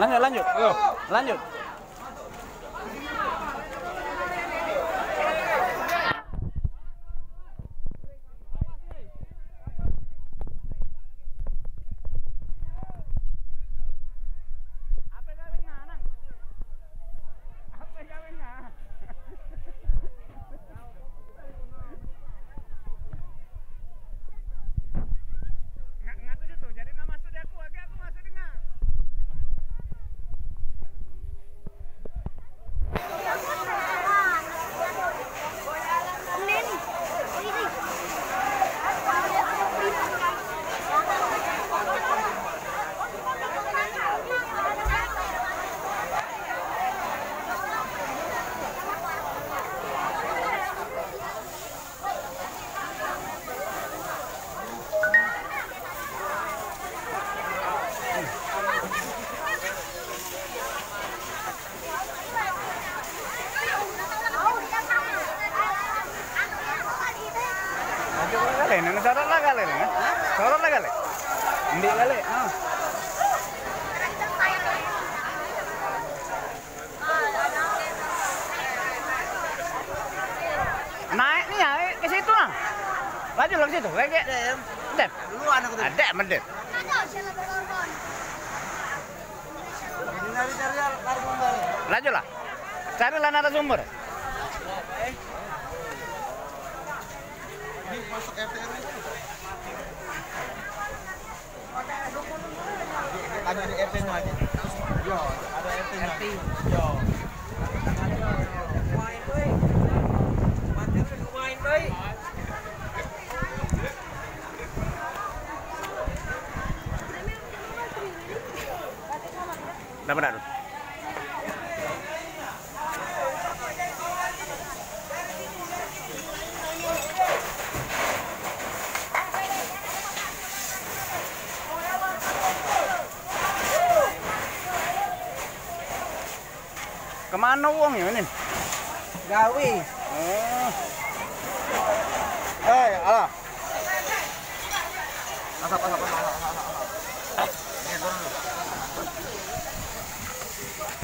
Lanjut, lanjut. Lanjut. Kali. Hindi kali. Ah. Naik nih ya, ke situ lah. Laju lah situ, kayak Dem. Duluan aku tuh. Ada mendem. Cari cari lah. Carilah narasumber. Ini masuk RTR itu. Ada di RT nya aja. Yo, ada RT nya. Yo. Main euy. Main main euy. Dapat Ke mana uang ya ini? Gawi. Oh. Eh, eh alah. Asap, asap, asap, asap, asap.